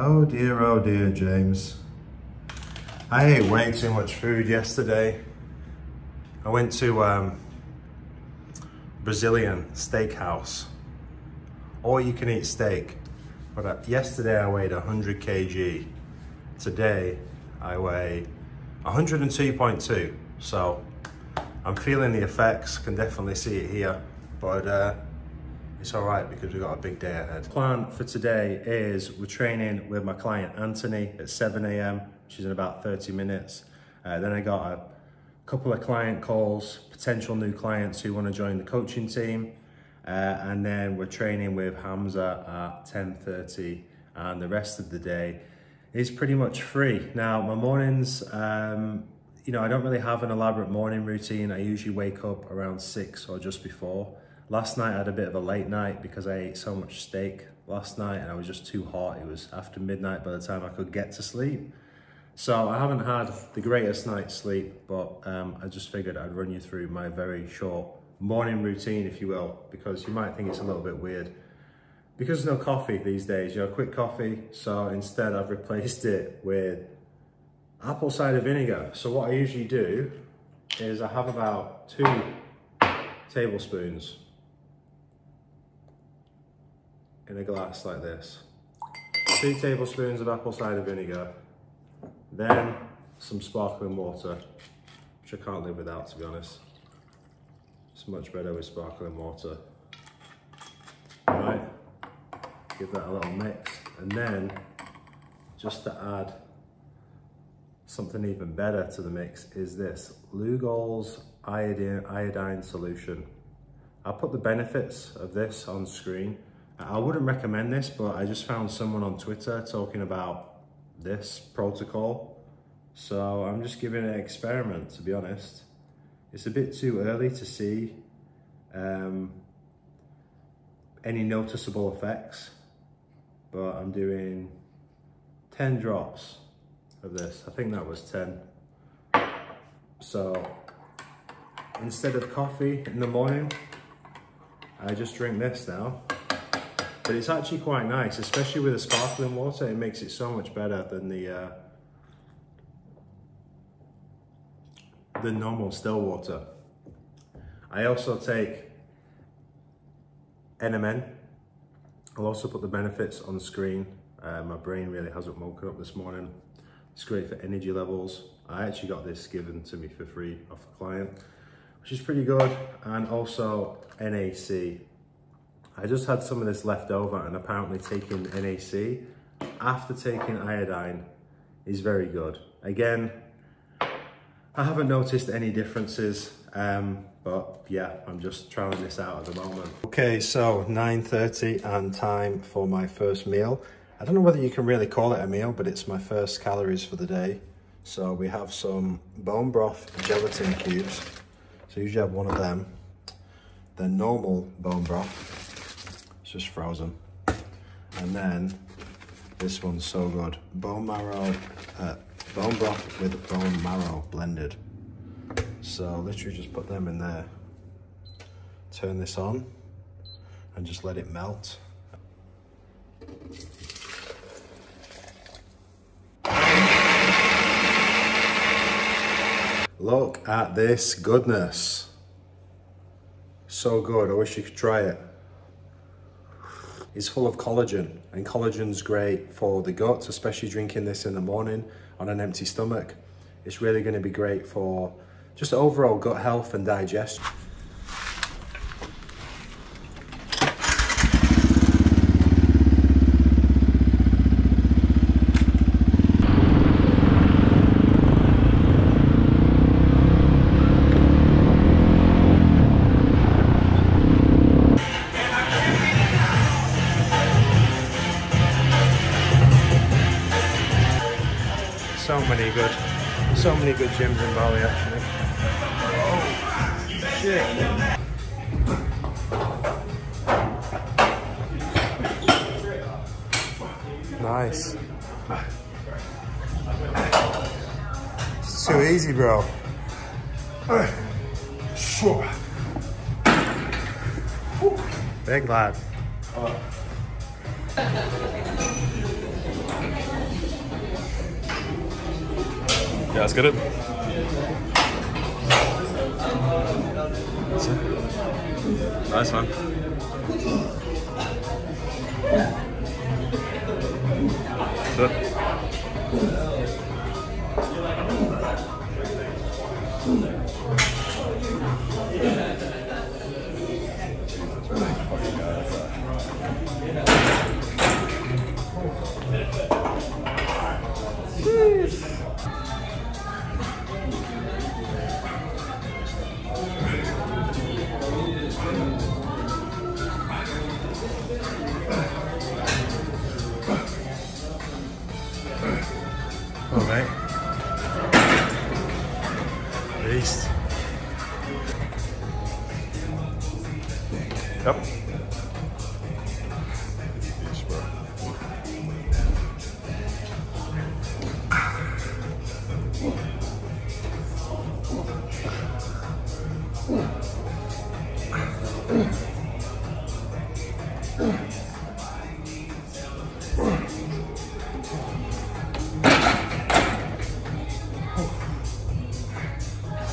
Oh dear, oh dear, James. I ate way too much food yesterday. I went to um, Brazilian steakhouse. All you can eat steak. But uh, yesterday I weighed 100 kg. Today I weigh 102.2. So I'm feeling the effects, can definitely see it here. But uh, it's all right because we've got a big day ahead. Plan for today is we're training with my client Anthony at 7 a.m., which is in about 30 minutes. Uh, then I got a couple of client calls, potential new clients who want to join the coaching team. Uh, and then we're training with Hamza at 10.30 and the rest of the day is pretty much free. Now, my mornings, um, you know, I don't really have an elaborate morning routine. I usually wake up around six or just before. Last night I had a bit of a late night because I ate so much steak last night and I was just too hot. It was after midnight by the time I could get to sleep. So I haven't had the greatest night's sleep, but um, I just figured I'd run you through my very short morning routine, if you will, because you might think it's a little bit weird. Because there's no coffee these days, you know, quick coffee. So instead I've replaced it with apple cider vinegar. So what I usually do is I have about two tablespoons in a glass like this. Two tablespoons of apple cider vinegar, then some sparkling water, which I can't live without to be honest. It's much better with sparkling water. All right, give that a little mix. And then just to add something even better to the mix is this Lugol's iodine, iodine solution. I'll put the benefits of this on screen I wouldn't recommend this, but I just found someone on Twitter talking about this protocol. So I'm just giving it an experiment, to be honest. It's a bit too early to see um, any noticeable effects, but I'm doing 10 drops of this. I think that was 10. So instead of coffee in the morning, I just drink this now. But it's actually quite nice, especially with the sparkling water. It makes it so much better than the uh, the normal still water. I also take NMN. I'll also put the benefits on the screen. Uh, my brain really hasn't woken up this morning. It's great for energy levels. I actually got this given to me for free off the client, which is pretty good. And also NAC, I just had some of this left over and apparently taking NAC after taking iodine is very good. Again, I haven't noticed any differences, um, but yeah, I'm just trying this out at the moment. Okay, so 9.30 and time for my first meal. I don't know whether you can really call it a meal, but it's my first calories for the day. So we have some bone broth gelatin cubes. So usually have one of them. Then normal bone broth it's just frozen. And then this one's so good. Bone marrow, uh, bone broth with bone marrow blended. So literally just put them in there. Turn this on and just let it melt. Look at this goodness. So good, I wish you could try it is full of collagen and collagen's great for the guts, especially drinking this in the morning on an empty stomach. It's really gonna be great for just overall gut health and digestion. So many good gyms in Bali actually. Oh, shit. Nice. It's too easy, bro. Sure. Big lad. Yeah, let's get it. Nice man. That's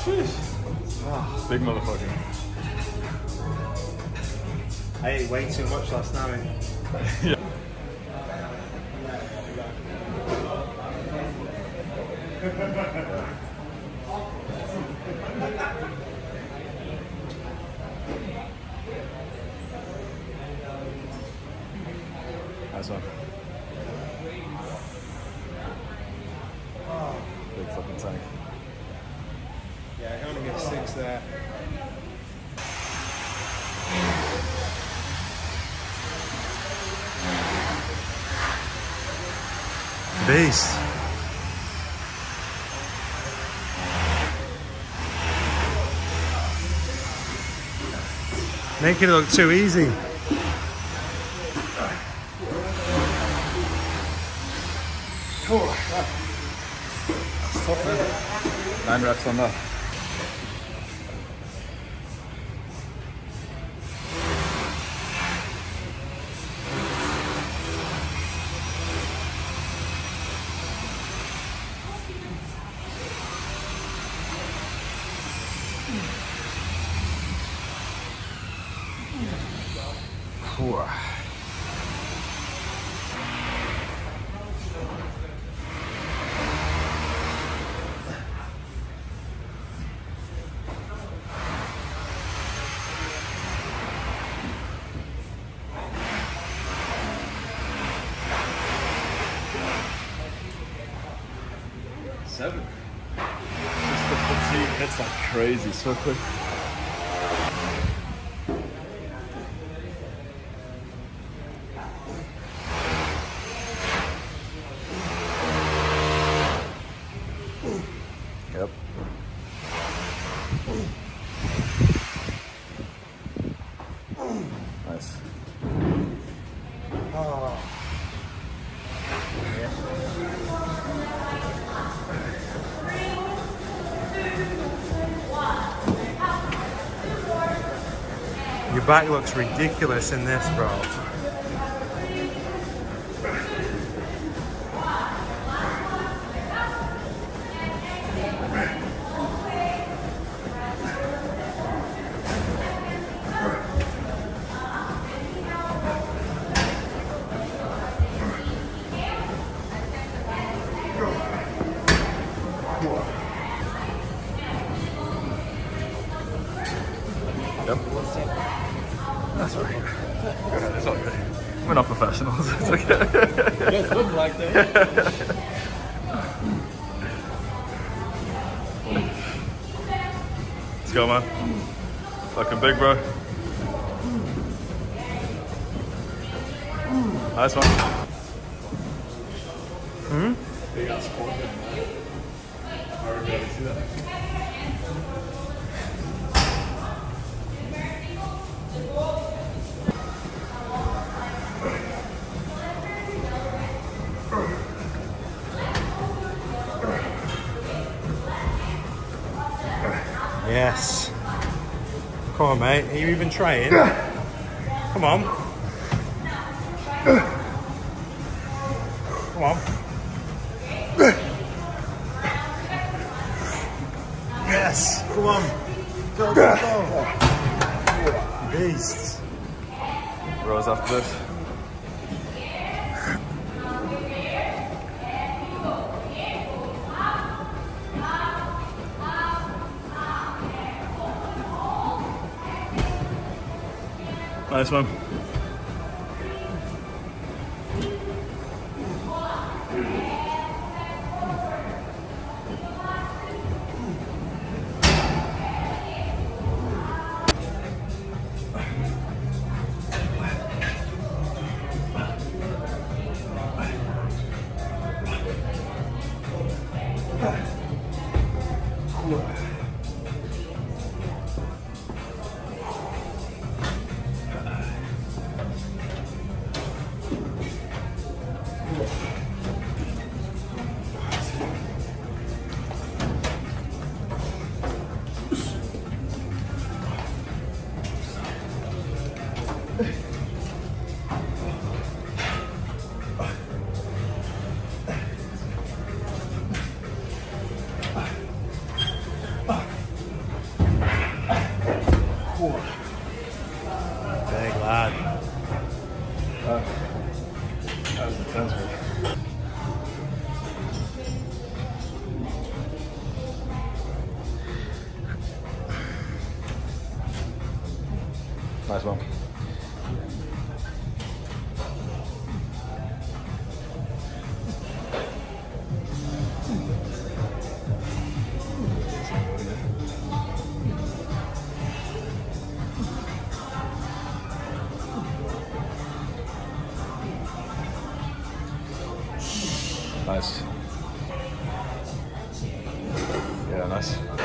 Big motherfucker. I ate way too much last night. Yeah. Nice one. Big fucking tank. Yeah, I can only get six there. Beast. Making it look too easy. Nine reps on that. Whew. Seven. Just the fatigue hits like crazy so quick. Nice. Ah. Your back looks ridiculous in this, bro. It's good. We're not professionals. It's okay. You guys look like that. Let's go, man. Fucking big, bro. Nice one. Hmm? Big ass corner. I already see that. On, mate. Are you even trying? Come on. Come on. Yes! Come on! Go, go, go! Beasts! Rows after this. Nice one. Yeah,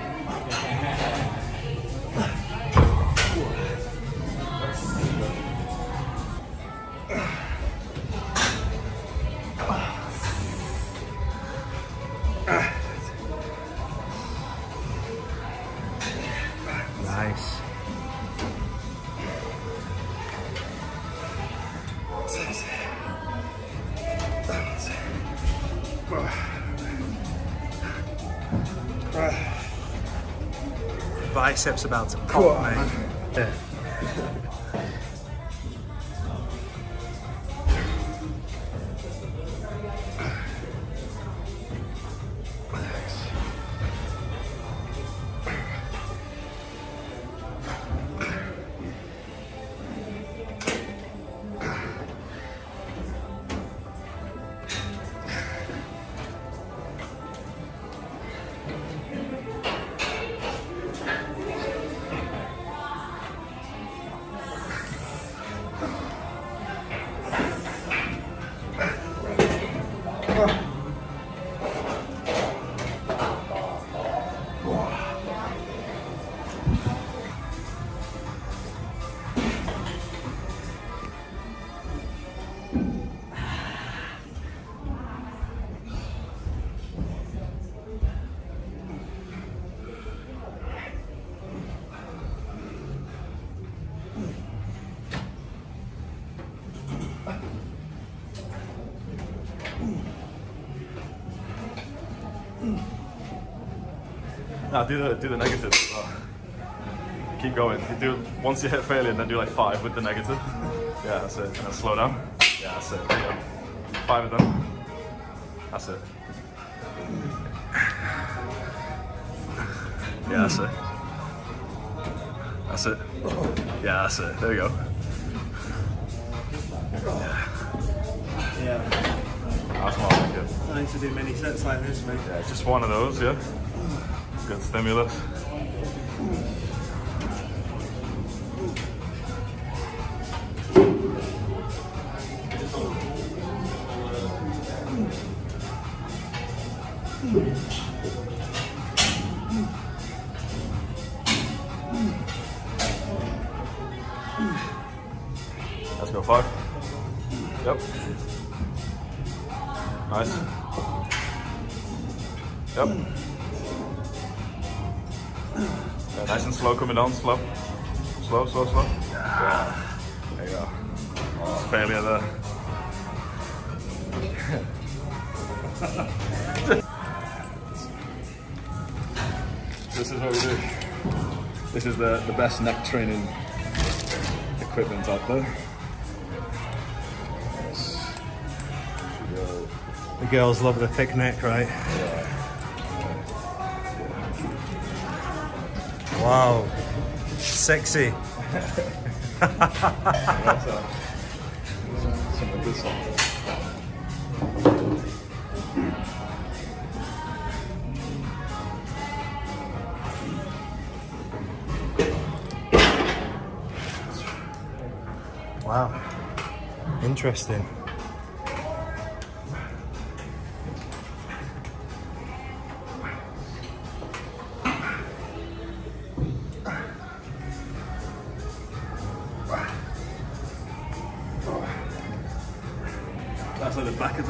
Biceps about to pop, mate. Yeah. Now do the do the negative. as well. Keep going. You do once you hit failure, then do like five with the negative. Yeah, that's it. And then slow down. Yeah, that's it. There you go. Five of them. That's it. Yeah, that's it. That's it. Yeah, that's it. There you go. Yeah. That's what I like it. I need to do many sets like this, mate. Yeah, just one of those, yeah. Good stimulus. Nice and slow coming down, slow. Slow, slow, slow. Yeah. There you go. Oh, failure eh? there. this is what we do. This is the, the best neck training equipment out there. Yes. Go- The girls love the thick neck, right? Yeah. Wow. Sexy. That's some of good songs. Wow. Interesting.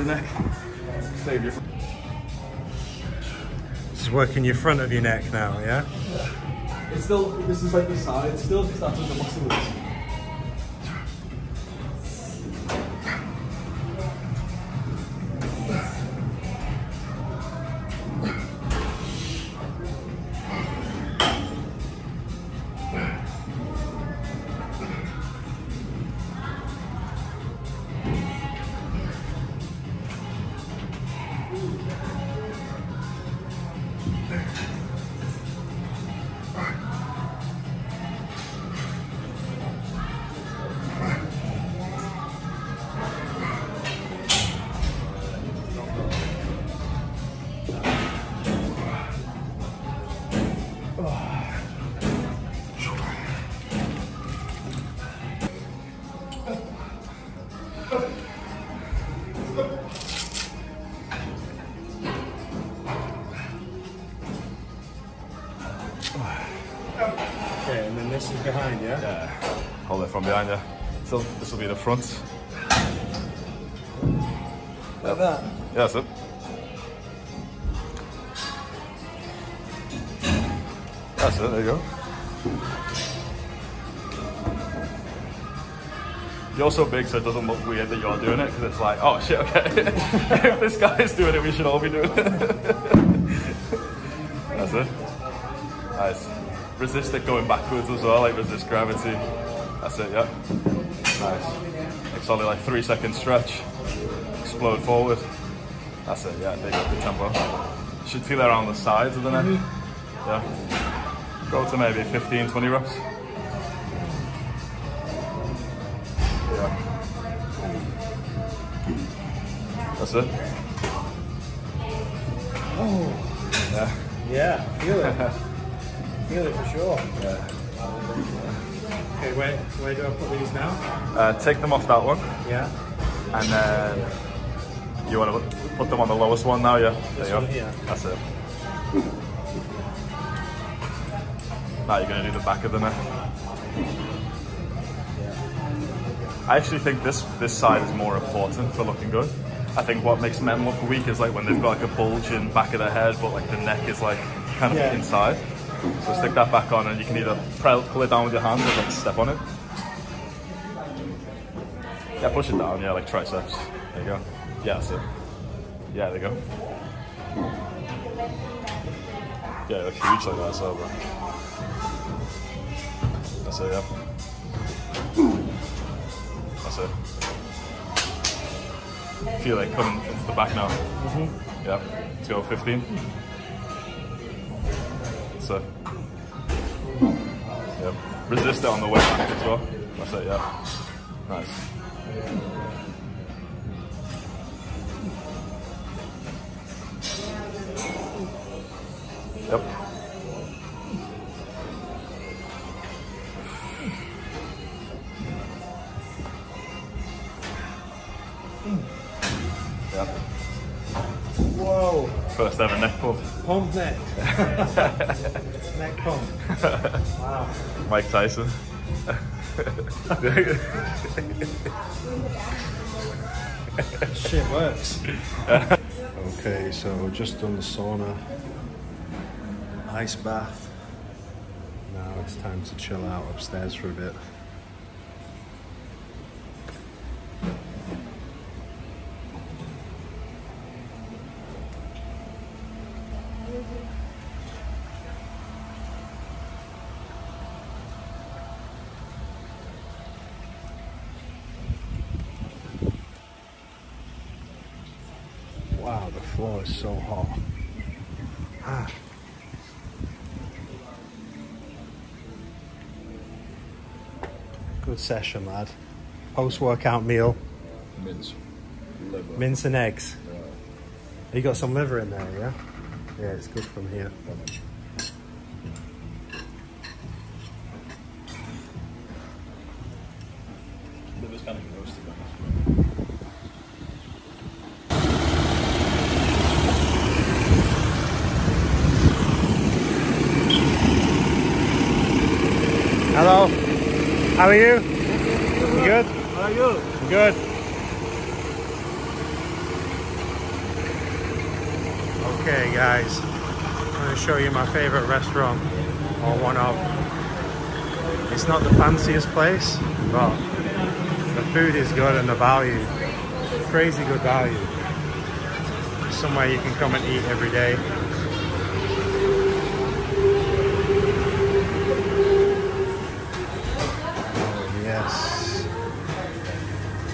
The back of the neck. Save your. Just working your front of your neck now, yeah? It's still. This is like the side still, because that's what the muscle is. And this is behind, yeah? Yeah. Hold it from behind you. So this will be the front. Like that. Yeah, that's it. That's it, there you go. You're so big so it doesn't look weird that you're doing it because it's like, oh shit, okay. if this guy's doing it, we should all be doing it. That's it. Nice. Resist it going backwards as well, like resist gravity. That's it, yeah. Nice. Like solid like three second stretch. Explode forward. That's it, yeah, big up the tempo. Should feel it around the sides of the neck. Mm-hmm. Yeah. Go to maybe 15, 20 reps. Yeah. That's it. Oh. Yeah. Yeah, feel it. feel it for sure. Yeah. Okay, where, where do I put these now? Uh, take them off that one, Yeah. and then you want to put them on the lowest one now, yeah? There you go. one here. That's it. Now you're going to do the back of the neck. I actually think this this side is more important for looking good. I think what makes men look weak is like when they've got like a bulge in back of their head, but like the neck is like kind of Yeah. inside. So stick that back on, and you can either pull it down with your hands or like step on it. Yeah, push it down. Yeah, like triceps. There you go. Yeah, that's it. Yeah, there you go. Yeah, it looks huge like that, so bro. That's it, yeah. That's it. Feel like coming into the back now. Mm-hmm. Yeah. Let's go 15 so. Yep. Resist it on the way back as well. That's it, yeah. Nice. Yep. Yep. Whoa. First ever neck pump. Pump neck. neck pump. Wow. Mike Tyson. Shit works. okay, so just done the sauna, ice bath. Now it's time to chill out upstairs for a bit. Wow, the floor is so hot. Ah. Good session, lad. Post workout meal, Mince. Liver. mince and eggs. You got some liver in there, yeah? Yeah, it's good from here. Liver's kind of gross to be honest. Hello. How are you? You good? How are you? Good. Okay, guys. I'm going to show you my favorite restaurant, or one of. It's not the fanciest place, but the food is good and the value, crazy good value. Somewhere you can come and eat every day.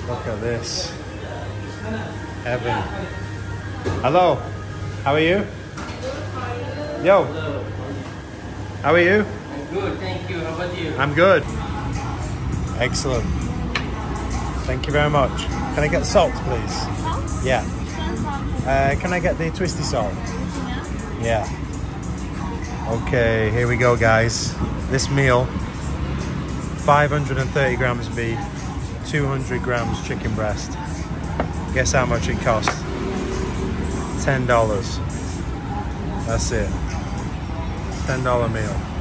Look at this. Heaven. Hello. How are you? Yo. How are you? I'm good, thank you. How about you? I'm good. Excellent. Thank you very much. Can I get salt, please? Salt? Yeah. Which one salt? Uh, can I get the twisty salt? Yeah. Okay, here we go, guys. This meal 530 grams beef, 200 grams chicken breast. Guess how much it cost? $10. That's it. $10 meal.